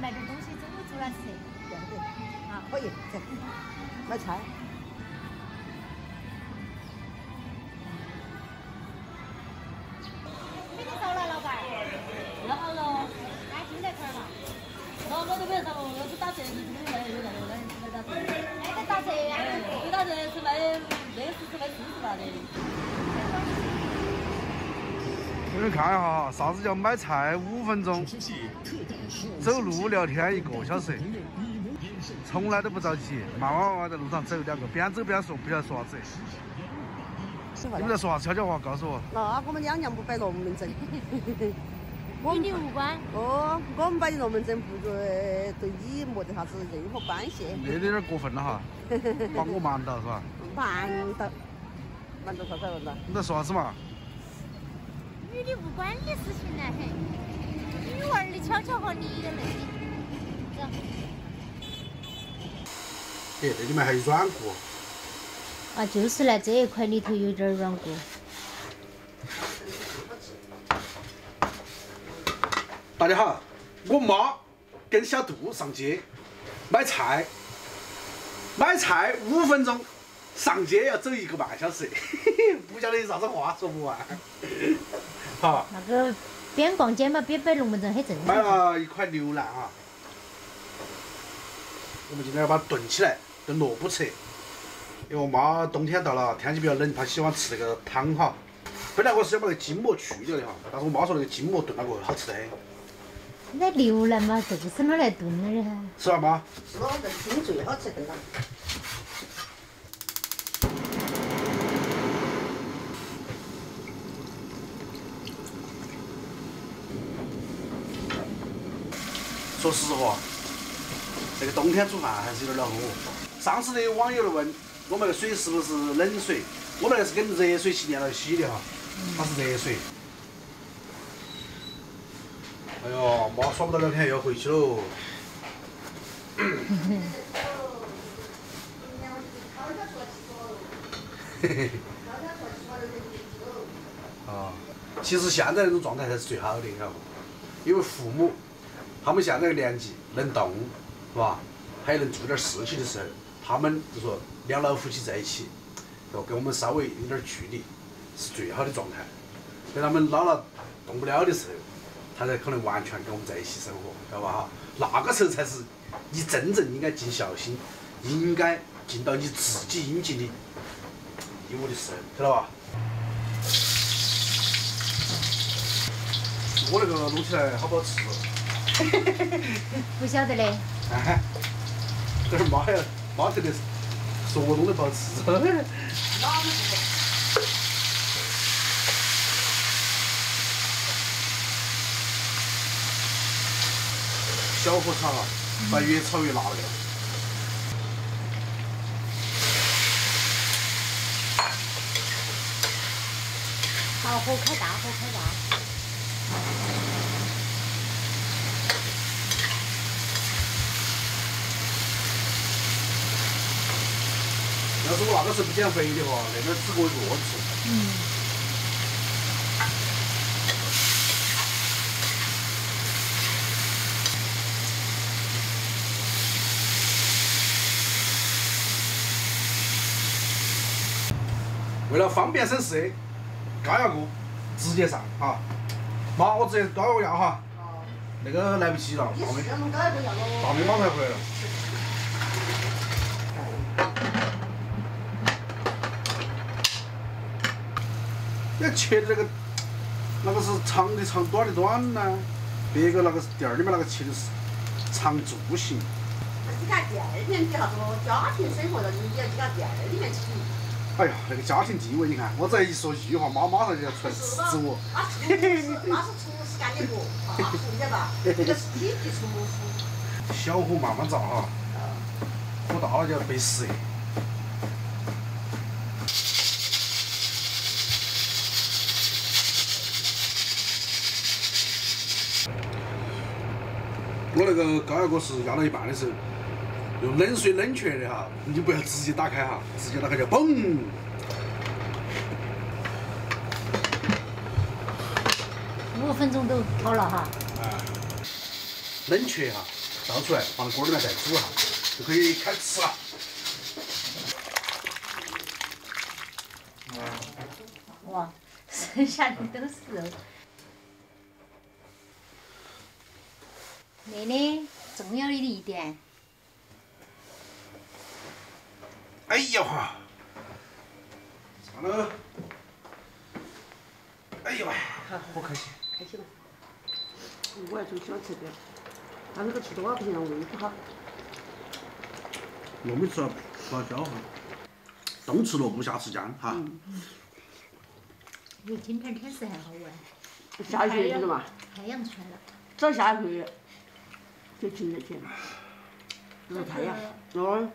买点东西，中午煮来吃。对对，好，可以，走，买菜。已经到了，老板。要好了，那进来块儿了。那我都不要上了，要是打折是真的来有来有来没打折。那个打折呀？没打折是卖那个是卖四十八的。你们看一下哈，啥子叫买菜五分钟，走路聊天一个小时，从来都不着急，慢慢慢慢在路上走两个，边走边说，不晓得说啥子。你们在说啥悄悄话？告诉我。那我们两娘不摆龙门阵。与你无关。哦，我们摆的龙门阵不对对你没得啥子任何关系。那有点过分了哈，把我瞒到是吧？瞒到，瞒到啥子了？你在说啥子嘛？与你无关的事情呢，嘿，女娃儿的悄悄话你也能的。走。哎，这里面还有软骨。啊，就是呢，这一块里头有点软骨。大家好，我妈跟小杜上街买菜，买菜五分钟，上街要走一个半小时，不晓得有啥子话说不完。好。那个边逛街嘛，边摆龙门阵很正常。买了一块牛腩啊，我们今天要把它炖起来，炖萝卜吃。因为我妈冬天到了，天气比较冷，她喜欢吃那个汤哈。本来我是想把那个筋膜去掉的哈，但是我妈说那个筋膜炖了过后好吃的很。那牛腩嘛，就是拿来炖的哈。是吧，妈？是我们炖最好吃的了。说实话，这个冬天煮饭还是有点恼火。上次有网友来问我们那个水是不是冷水，我们那是跟热水器连到洗的哈，它是热水。哎呦，妈耍不到两天又要回去喽。嘿嘿。啊，其实现在那种状态才是最好的，你看不？因为父母。他们现在这个年纪能动，是吧？还能做点事情的时候，他们就说两老夫妻在一起，要跟我们稍微有点距离，是最好的状态。等他们老了动不了的时候，他才可能完全跟我们在一起生活，晓得吧？哈，那个时候才是你真正应该尽孝心，应该尽到你自己应尽的义务的时候，晓得吧？我那个弄起来好不好吃？不晓得嘞。哎，这是妈呀，妈特的说我弄的不好吃。小火炒啊，把越炒越辣了。好，火开大，火开大。是我那个时候不减肥的话，那个只过一个吃。嗯。为了方便省事，高压锅直接上啊。妈，我直接高压锅要哈。那个来不及了，大妹。大妹马上回来了。要切的那个，那个是长的长，短的短呢。别个那个店儿里面那个切的是长柱形。你看店里面比啥子家庭生活了，你要去看店里面去。哎呀，那个家庭地位，你看，我再一说一句话，妈马上就要出来指我。那是那是厨师干的活，啊，你晓得吧？这个是体级厨师。小火慢慢炸哈，火大了就要背湿。我那个高压锅是压到一半的时候，用冷水冷却的哈，你就不要直接打开哈，直接打开就嘣。五分钟都好了哈。哎。冷却哈，倒出来放到锅里面再煮哈，就可以开始吃了。哇，剩下的都是肉。妹妹，重要的一点，哎呀哈，上了，哎呀妈，好开心。开心了。我还最喜欢吃这个，但那个吃多了不行，胃不好。糯米吃了不好消化，冬吃萝卜夏吃姜哈。哎，今天天色还好玩，下雪知道嘛？太阳出来了。只要下雪就晴得起，有太阳。哦，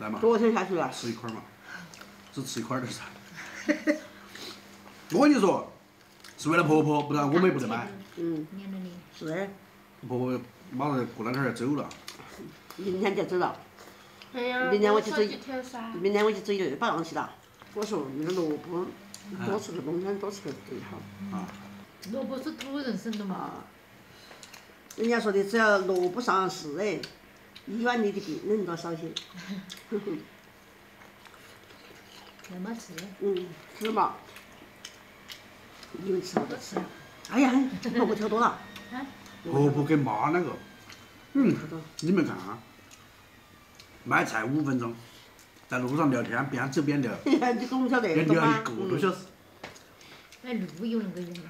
来嘛，昨天下去了。吃一块儿嘛，只吃一块儿的噻。我跟你说，是为了婆婆，不然我们也不得买。嗯。是。婆婆马上过两天要走了，明天就走了。哎呀，明天我去追过几天噻。明天我去追月宝上去了。我说那个萝卜多吃个冬天多吃个最好。啊，萝卜是土人生的嘛？啊，人家说的只要萝卜上市哎，医院里的病人都少些。那么吃。嗯，是嘛？你们吃好多吃。哎呀，萝卜挑多了。啊？婆婆跟妈两个，嗯，你们看啊，买菜五分钟，在路上聊天，边走边聊，你懂不晓得？边聊一个多小时，哎，路有那个远吗？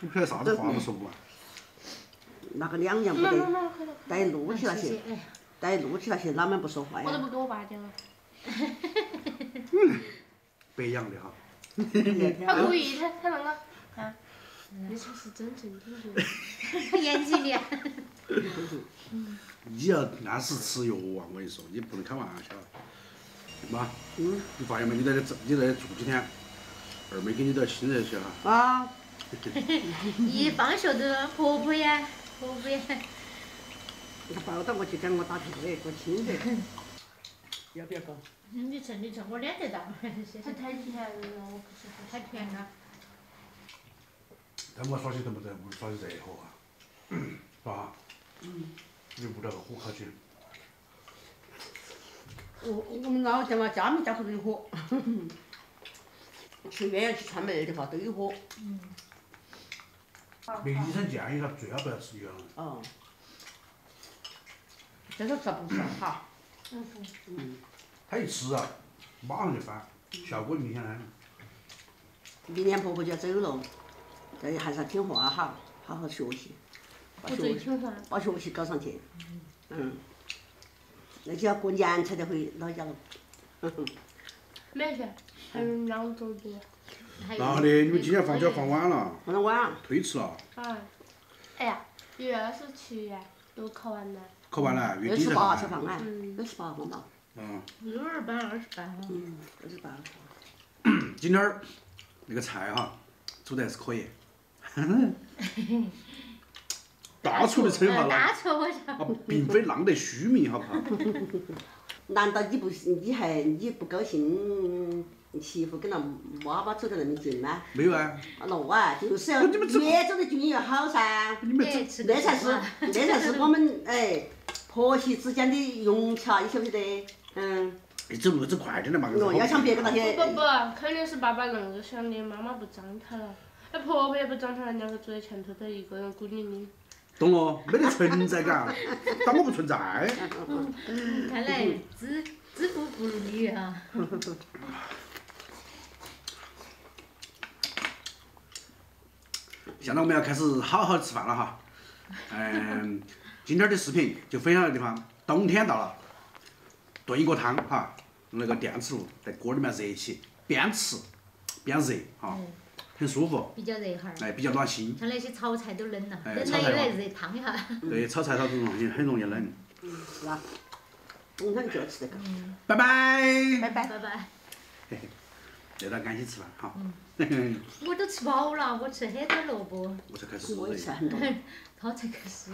你不晓得啥子话都说不完。那个两样不得，带路去那些，哎，带路去那些哪们不说话呀？我都不给我爸讲了，白养的哈，他故意的，他那个啊，那才是真正的。演技的。你要按时吃药啊！我跟你说，你不能开玩笑。妈，嗯，你发现没？你在这这你在这住几天，二妹给你点亲热些哈。啊，一放学都婆婆呀，婆婆呀。他抱到我去跟我打屁股，我亲热。要不要搞？你称你称，我脸得到，他。太甜了，我不是太甜了。但我耍起都没得屋里耍起热火哈，是吧？嗯。你屋头个火烤起，我我们老家嘛，家门家户都有火。去远要去串门的话都有火。那医生建议他最好不要吃油了。哦。这个吃不吃哈。嗯嗯。他一吃啊，马上就翻，效果明显很。明年婆婆就要走了，这还是要听话哈，好好学习，把我学习搞上去。嗯。那就要过年才得回老家了。没事，还有两周多。然后呢，你们今年放假放晚了，放到晚，推迟了，啊。哎呀，一月二十七呀，都考完了。考完了，月二十底才放。八才放啊，嗯二十八放嘛。嗯，六二班、二十八号。嗯，二十八号。今天儿那个菜哈，煮得还是可以。大厨的称号大呢，厨我晓啊，并非浪得虚名，好不好？难道你不你还你不高兴？你媳妇跟那妈妈走得那么近吗？没有啊，啊，那啊，就是要越走得近越好噻。你们那才是那才是我们哎婆媳之间的融洽，你晓不晓得？嗯，你走路走快点的嘛。哦，要像别个那些不不不，肯定是爸爸恁个想的，妈妈不张他了。那婆婆也不张他了，两个坐在前头，他一个人孤零零。懂了，没得存在感，当我不存在。嗯看来知知父不如女哈。现在我们要开始好好吃饭了哈。嗯，今天的视频就分享到这地方。冬天到了，炖一锅汤哈，用那个电磁炉在锅里面热起，边吃边热哈，嗯，很舒服，比较热哈儿。哎，比较暖心。像那些炒菜都冷了，哎冷炒菜嘛了又来热汤一下。对，炒菜它都容易很容易冷。是啊？冬天就要吃这个。拜拜。拜拜。拜拜。这段赶紧吃饭哈。我都吃饱了，我吃很多萝卜，我才开始我也吃。很多。他才开始。